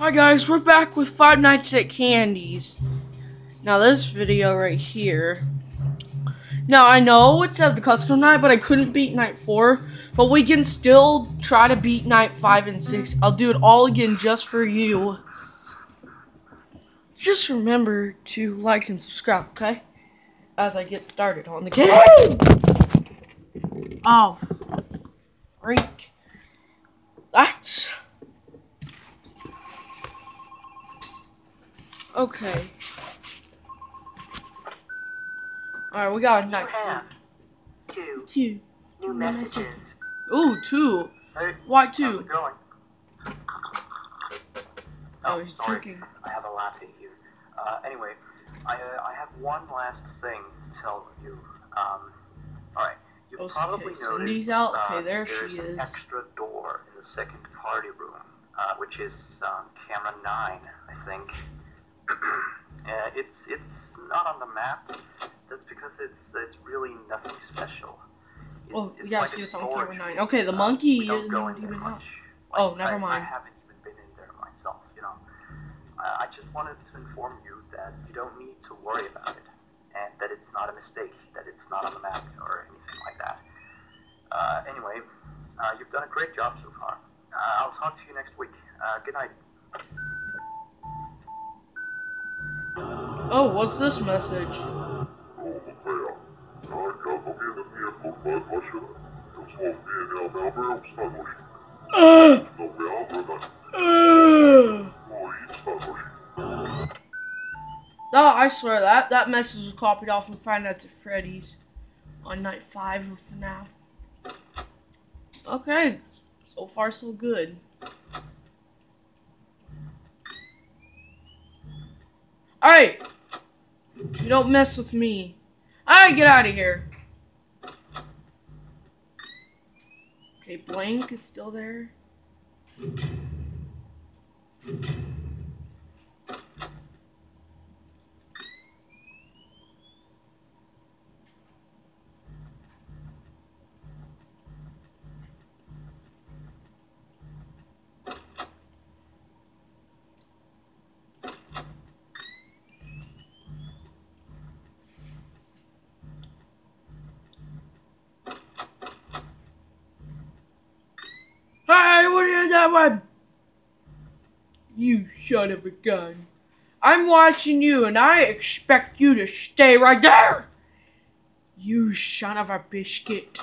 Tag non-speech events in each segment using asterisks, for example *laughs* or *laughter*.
Hi guys, we're back with Five Nights at Candy's. Now this video right here. Now I know it says the custom night, but I couldn't beat night four. But we can still try to beat night five and six. I'll do it all again just for you. Just remember to like and subscribe, okay? As I get started on the game. Oh, freak. That's okay. Alright, we got a You night. two Two. new messages. Ooh, two. Hey, Why two? going? Oh, he's sorry. drinking. I have a latte here. Uh, anyway, I, uh, I have one last thing to tell you. Um, alright. You've Okay, probably Cindy's noticed, out. uh, Okay, there there's she an is. extra door in the second party room, uh, which is um, camera 9, I think. Uh, it's, it's not on the map. That's because it's, it's really nothing special. It- Oh, it's gotta like see what's on storage camera nine. Okay, the Uh, monkey we don't isn't go in there even up. Oh, never I- mind. I haven't even been in there myself, you know. I, I just wanted to inform you that you don't need to worry about it, and that it's not a mistake, that it's not on the map or anything like that. Uh, anyway, uh, you've done a great job so far. Uh, I'll talk to you next week. Uh, good night. Oh, what's this message? Uh. Oh, I swear that that message was copied off from Five Nights at Freddy's on night five of FNAF. Okay, so far so good. Alright, you don't mess with me. Alright, get out of here. Okay, Blank is still there. What are you? Son of a gun. I'm watching you and I expect you to stay right there. You son of a biscuit.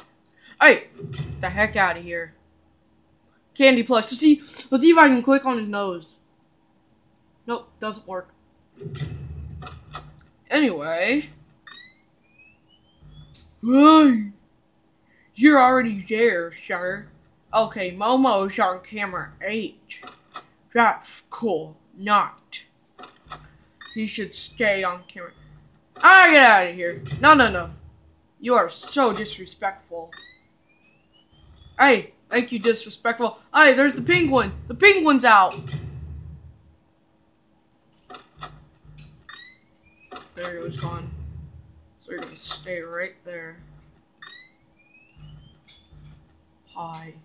Hey, get the heck out of here. Candy Plus. Let's see, let's see if I can click on his nose. Nope, doesn't work. Anyway. Hey, you're already there, sir. Okay, Momo's on camera 8. That's cool. Not. He should stay on camera. Ah, get out of here. No, no, no. You are so disrespectful. Hey, thank you, disrespectful. Hey, there's the penguin. The penguin's out. There he was gone. So you're gonna stay right there. Hi.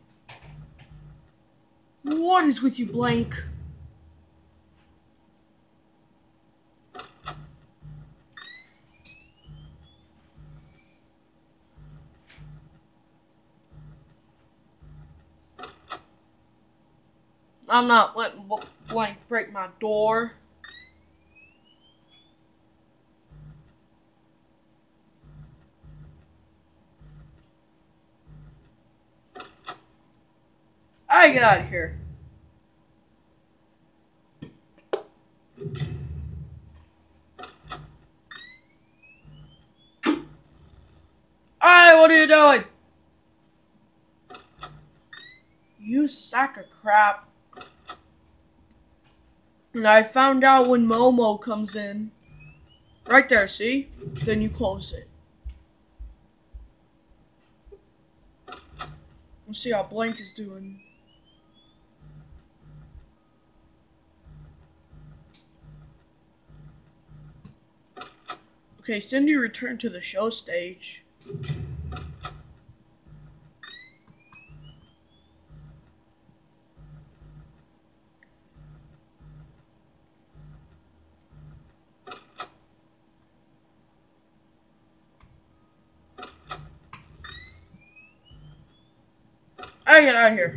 What is with you, Blank? I'm not letting Blank break my door. I get out of here. Alright, what are you doing? You sack of crap. And I found out when Momo comes in. Right there, see? Then you close it. Let's see how Blank is doing. Okay, Cindy returned to the show stage. I get out of here.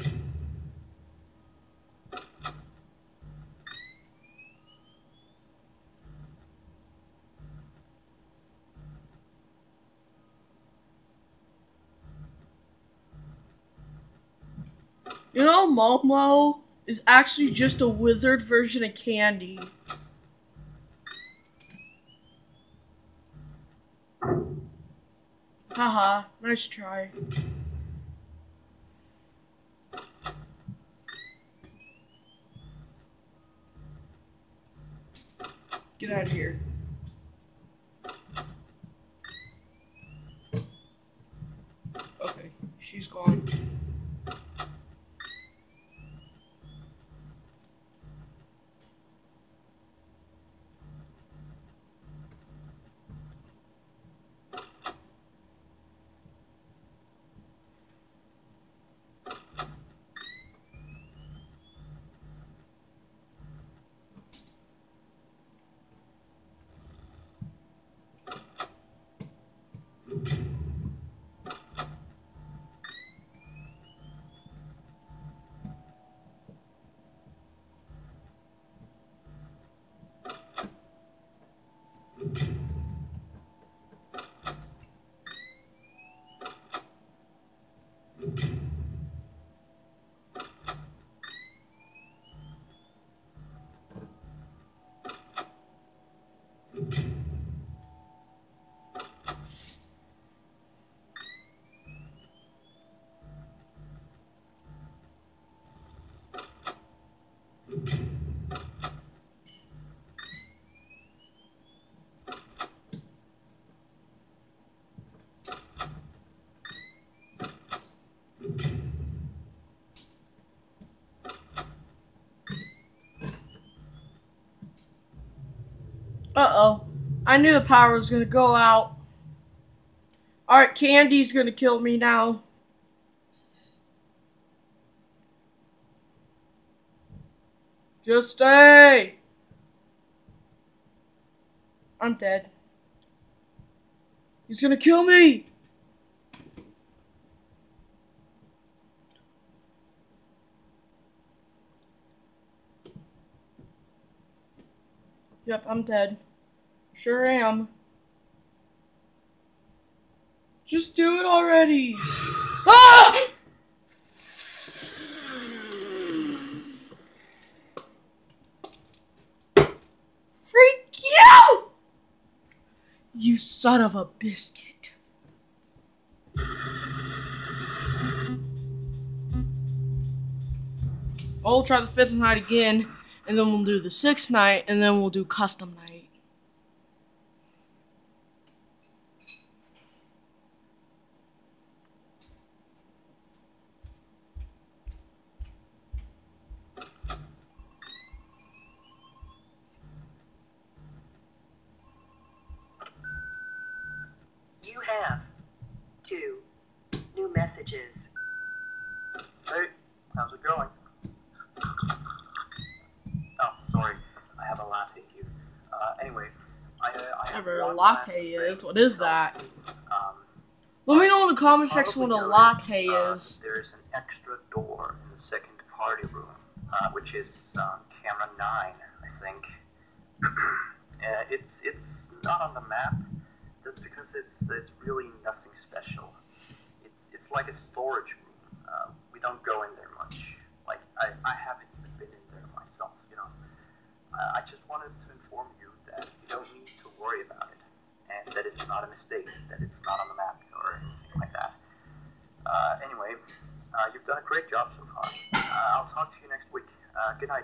Momo is actually just a withered version of Candy. Haha, nice try. Get out of here. Okay, she's gone. Uh oh. I knew the power was gonna go out. Alright, Candy's gonna kill me now. Just stay! I'm dead. He's gonna kill me! Yep, I'm dead. Sure am. Just do it already. *sighs* Ah! Freak you! You son of a biscuit. I'll try the fifth night again, and then we'll do the sixth night, and then we'll do custom night. You have two new messages. Hey, how's it going? Oh, sorry, I have a latte here. Uh, anyway, I, uh, I have Whatever a one latte is. What is that? Um, Let me know in the comment section what a latte uh, is. There's an extra door in the second party room, uh, which is um, camera nine, I think. *clears throat* uh, it's it's not on the map, just because it's it's really nothing special. It's it's like a storage room. Uh, we don't go in there much. Like I, I haven't even been in there myself. You know. Uh, I just wanted to inform you that you don't need to worry about it, and that it's not a mistake, that it's not on the map or anything like that. Uh, anyway, uh, you've done a great job so far. Uh, I'll talk to you next week. Uh, good night.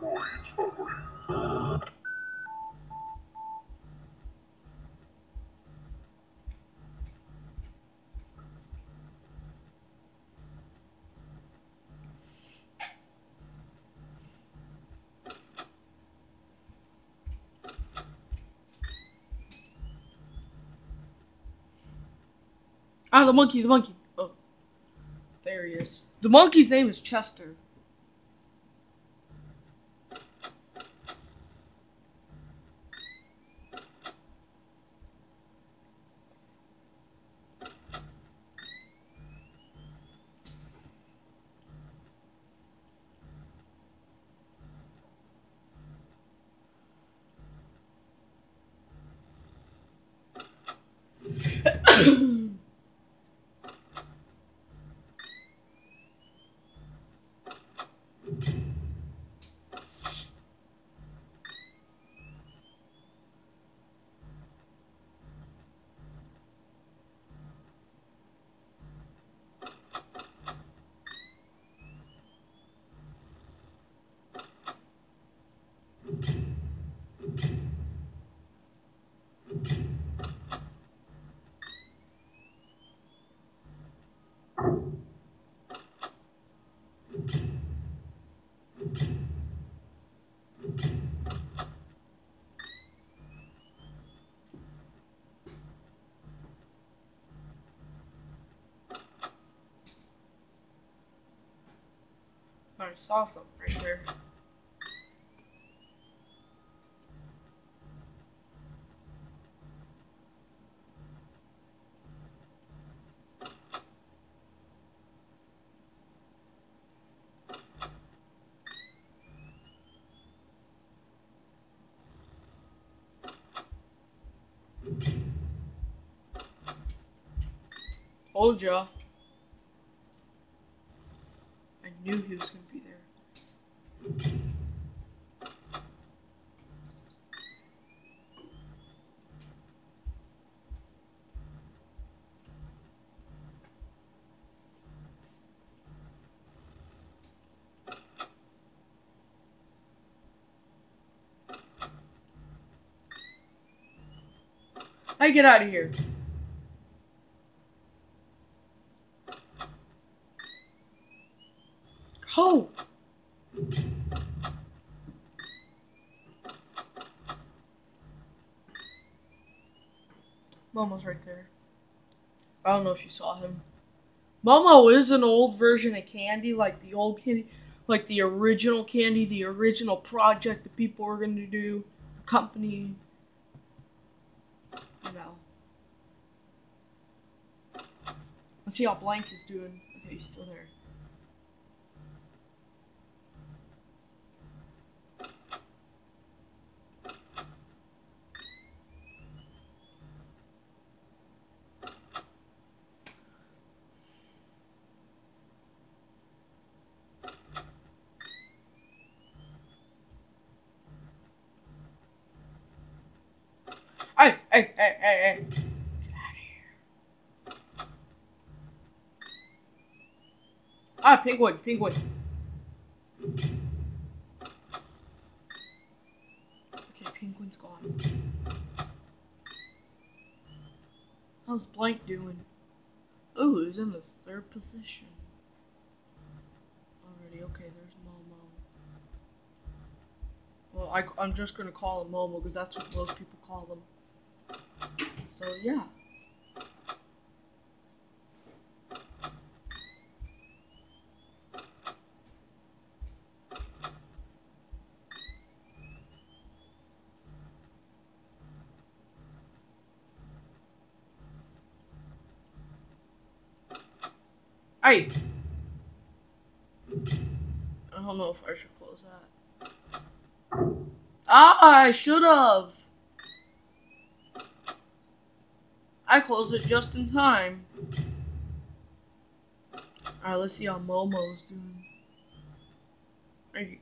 Bem, jag Ah, the monkey, the monkey. Oh, there he is. The monkey's name is Chester. I saw something right there. Ya. I knew he was gonna be there. I get out of here. Go. Momo's right there. I don't know if you saw him. Momo is an old version of Candy, like the old Candy, like the original Candy, the original project that people were going to do, the company. You know. Let's see how Blank is doing. Okay, he's still there. Hey, hey, hey, hey, hey. Get out of here. Ah, penguin, penguin. Okay, penguin's gone. How's Blank doing? Oh, he's in the third position. Already, okay, there's Momo. Well, I, I'm just gonna call him Momo because that's what most people call him. So yeah. Hey. I don't know if I should close that. Ah, I should have. I closed it just in time. Alright, let's see how Momo's doing. Hey.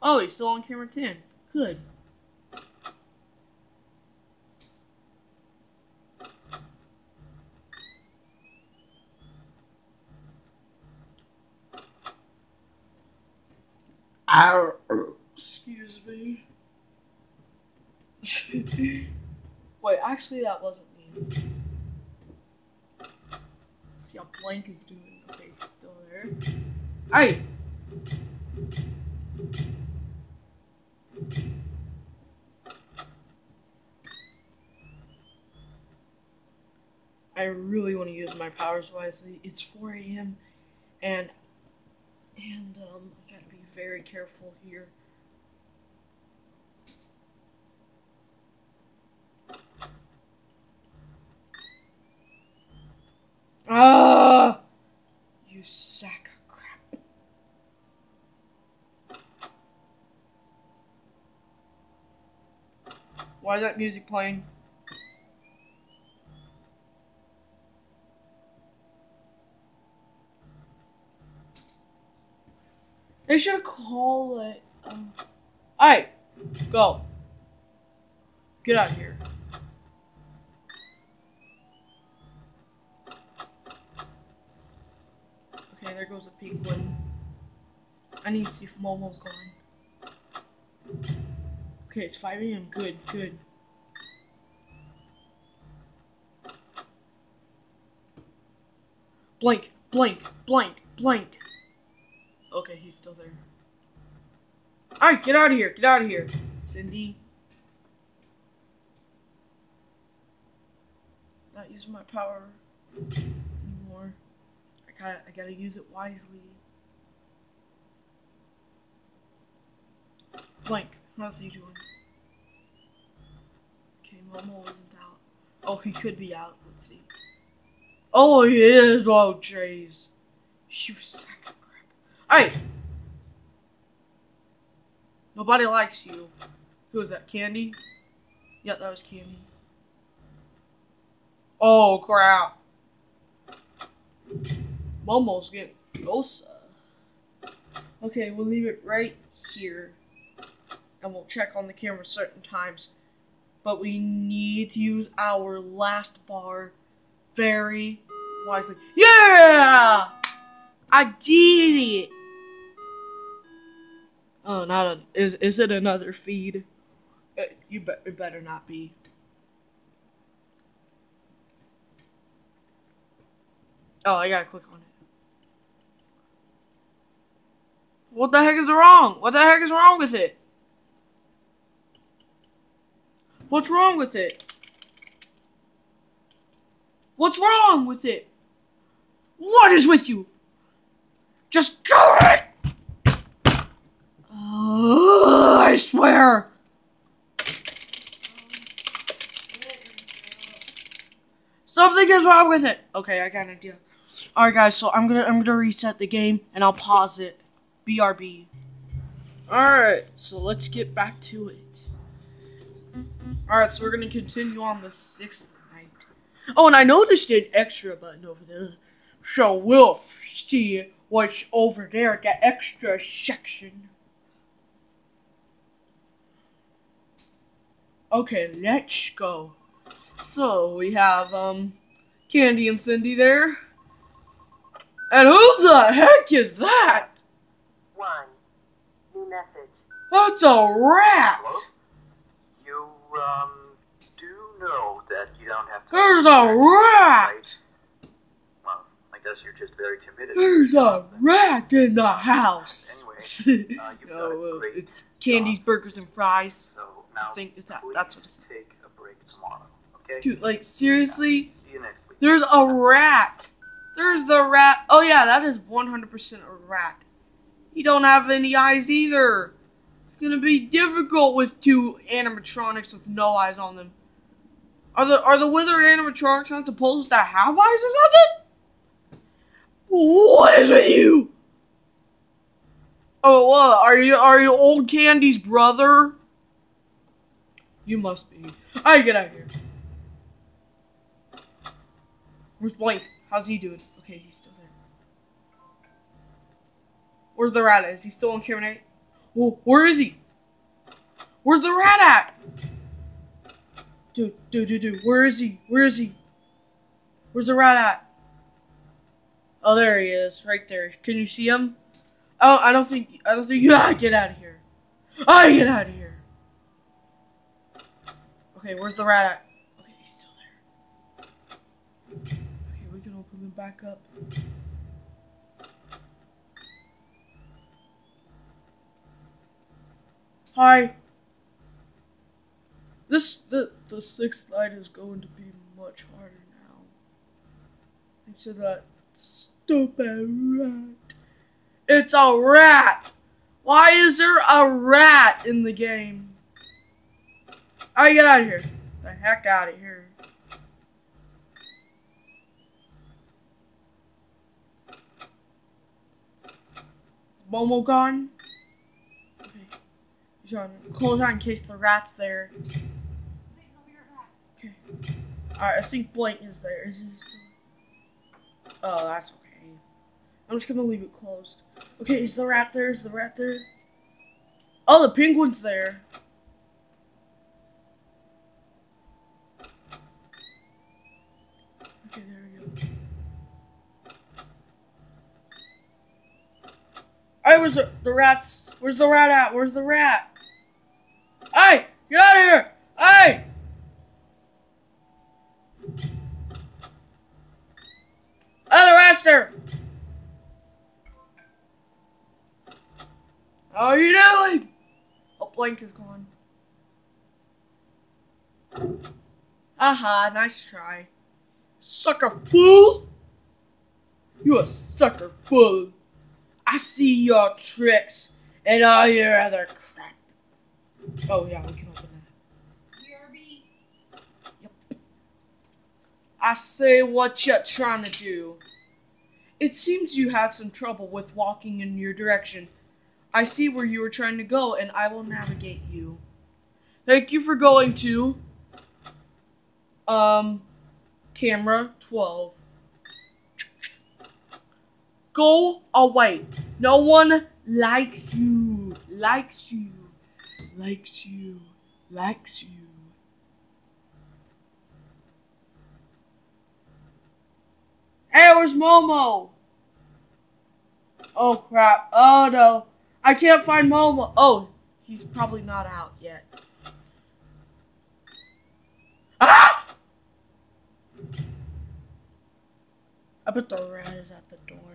Oh, he's still on camera 10. Good. Ow. Excuse me. *laughs* Wait, actually, that wasn't me. see how Blank is doing. Okay, still there. Hey! I really want to use my powers wisely. It's 4 a.m. and and um, I gotta very careful here. Ah! You sack of crap. Why is that music playing? They should call it. Um, Alright, go. Get out of here. Okay, there goes a penguin. I need to see if Momo's gone. Okay, it's 5 a.m. Good, good. Blank, blank, blank, blank. Okay, he's still there. Alright, get out of here, get out of here. Cindy. Not using my power anymore. I gotta, I gotta use it wisely. Blank, how's he doing? Okay, Momo isn't out. Oh, he could be out. Let's see. Oh, he is. Oh, jeez. You sack Alright. Nobody likes you. Who was that? Candy? Yeah, that was Candy. Oh, crap. Momo's getting Gosa. Okay, we'll leave it right here. And we'll check on the camera certain times. But we need to use our last bar very wisely. Yeah! I did it! Oh, not a. Is, is it another feed? Uh, you be, it better not be. Oh, I gotta click on it. What the heck is wrong? What the heck is wrong with it? What's wrong with it? What's wrong with it? What is with you? Just go it! Uh, I swear. Something is wrong with it. Okay, I got an idea. All right, guys. So I'm gonna I'm gonna reset the game and I'll pause it. BRB. All right. So let's get back to it. All right. So we're gonna continue on the sixth night. Oh, and I noticed an extra button over there. So we'll see what's over there, the extra section. Okay, let's go. So we have um Candy and Cindy there. And who the heck is that? One. New message. That's a rat! Hello? You, um, do know that you don't have to. There's a rat! Well, I guess you're just very committed. There's a rat in the house. Anyway, *laughs* uh, you've got a oh, great it's Candy's. Burgers and Fries. I think is that that's what it's take a break tomorrow, okay? Dude, like seriously? See you next week. There's a rat. There's the rat. Oh yeah, that is 100% a rat. He don't have any eyes either. It's gonna be difficult with two animatronics with no eyes on them. Are the are the withered animatronics not supposed to have eyes or something? What is with you? Oh, what? Are you are you old Candy's brother? You must be. I get out of here. Where's Blake? How's he doing? Okay, he's still there. Where's the rat at? Is he still on camera where is he? Where's the rat at? Dude, dude, dude, dude, where is he? Where is he? Where's the rat at? Oh, there he is, right there. Can you see him? Oh, I don't think. I don't think. Yeah, *laughs* get out of here. I get out of here. Okay, where's the rat at? Okay, he's still there. Okay, we can open them back up. Hi. This the the sixth night is going to be much harder now. to that stupid rat. It's a rat! Why is there a rat in the game? Oh, Alright, get out of here. The heck out of here. Momo gone? Okay. He's on. Close out in case the rat's there. Okay. Alright, I think Blake is there. Is he still? Oh, that's okay. I'm just gonna leave it closed. Okay, is the rat there? Is the rat there? Oh, the penguin's there. Okay, there we go. Alright, where's the, the rats? Where's the rat at? Where's the rat? Hey! Get out of here! Hey! Oh, the rat's there! How are you doing? Oh, blank is gone. Aha, nice try. Sucker fool! You a sucker fool. I see your tricks and all your other crap. Oh yeah, we can open that. Yep. I say what you're trying to do. It seems you had some trouble with walking in your direction. I see where you were trying to go, and I will navigate you. Thank you for going to um camera 12. Go away. No one likes you. Likes you. Likes you. Likes you. Hey, where's Momo? Oh crap. Oh no. I can't find Momo. Oh, he's probably not out yet. Ah! I bet the rat is at the door.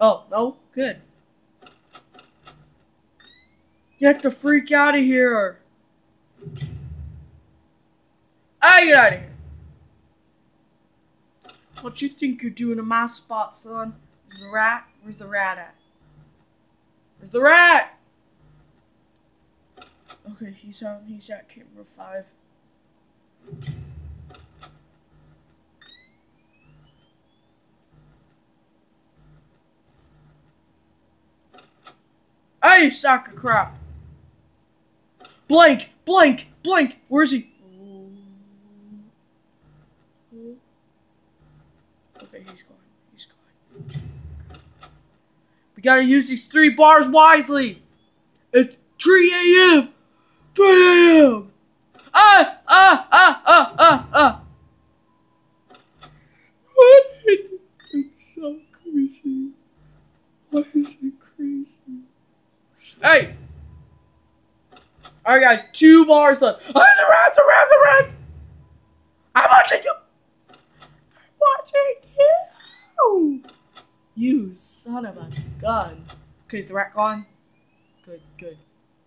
Oh, no? Good. Get the freak out of here. I get out of here. What you think you're doing in my spot, son? Where's the rat? Where's the rat at? Where's the rat? Okay, he's on. He's at camera five. Hey, sack of crap! Blank, blank, blank. Where's he? Okay, he's gone. He's gone. We gotta use these three bars wisely. It's 3 a.m. 3 a.m. Ah, ah, ah, ah, ah, ah. What? It's so crazy. Why is it crazy? Hey! Alright, guys, two bars left. Oh, the rat, the rat, the rat! I'm watching you! I'm watching you! You son of a gun. Okay, is the rat gone? Good, good.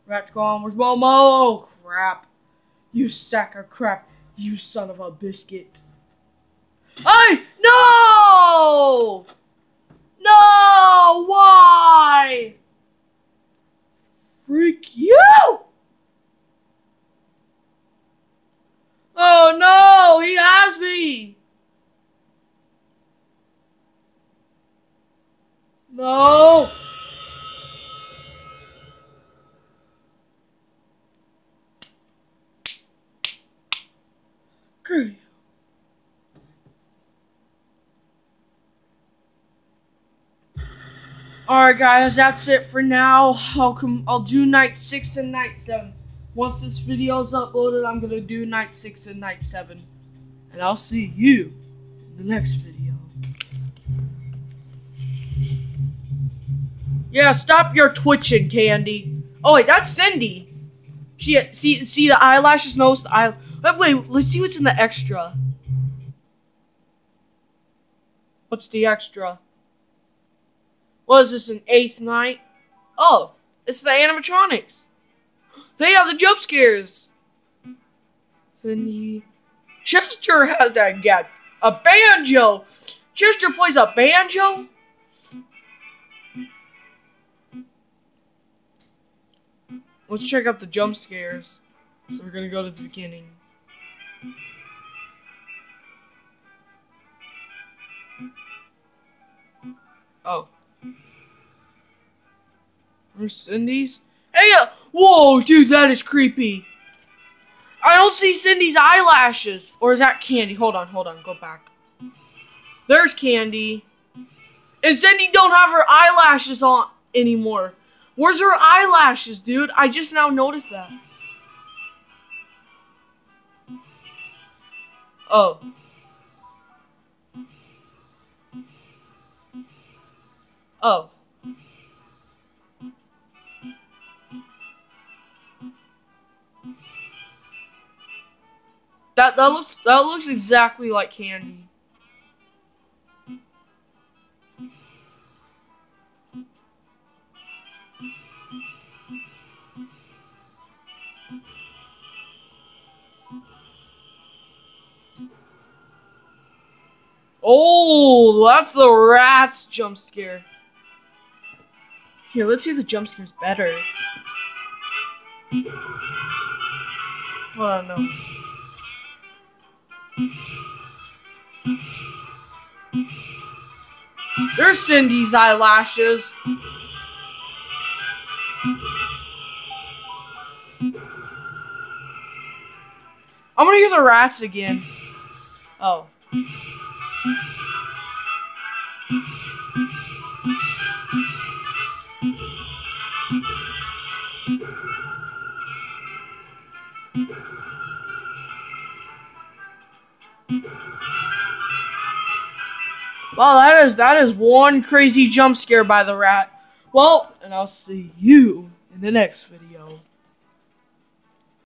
Rat's gone. Where's Momo? Oh, crap. You sack of crap. You son of a biscuit. Hey! No! No! Why? Freak you! Oh no! He has me! No! Screw you. Alright guys, that's it for now. I'll come I'll do night six and night seven. Once this video is uploaded, I'm gonna do night six and night seven. And I'll see you in the next video. Yeah, stop your twitching, Candy. Oh wait, that's Cindy. She see see the eyelashes, nose, the eye. Wait, let's see what's in the extra. What's the extra? What is this, an eighth night? Oh, it's the animatronics. They have the jump scares. Cindy. Chester has that gat. A banjo. Chester plays a banjo? Let's check out the jump scares. So we're gonna go to the beginning. Oh. Cindy's. Hey, uh, whoa, dude, that is creepy. I don't see Cindy's eyelashes. Or is that Candy? Hold on, hold on, go back. There's Candy. And Cindy don't have her eyelashes on anymore. Where's her eyelashes, dude? I just now noticed that. Oh. Oh. That that looks that looks exactly like candy. Oh, that's the rats jump scare. Here, let's see if the jump scare's better. Hold on, no. There's Cindy's eyelashes. I'm gonna hear the rats again. Oh. Well, that is that is one crazy jump scare by the rat. Well, and I'll see you in the next video.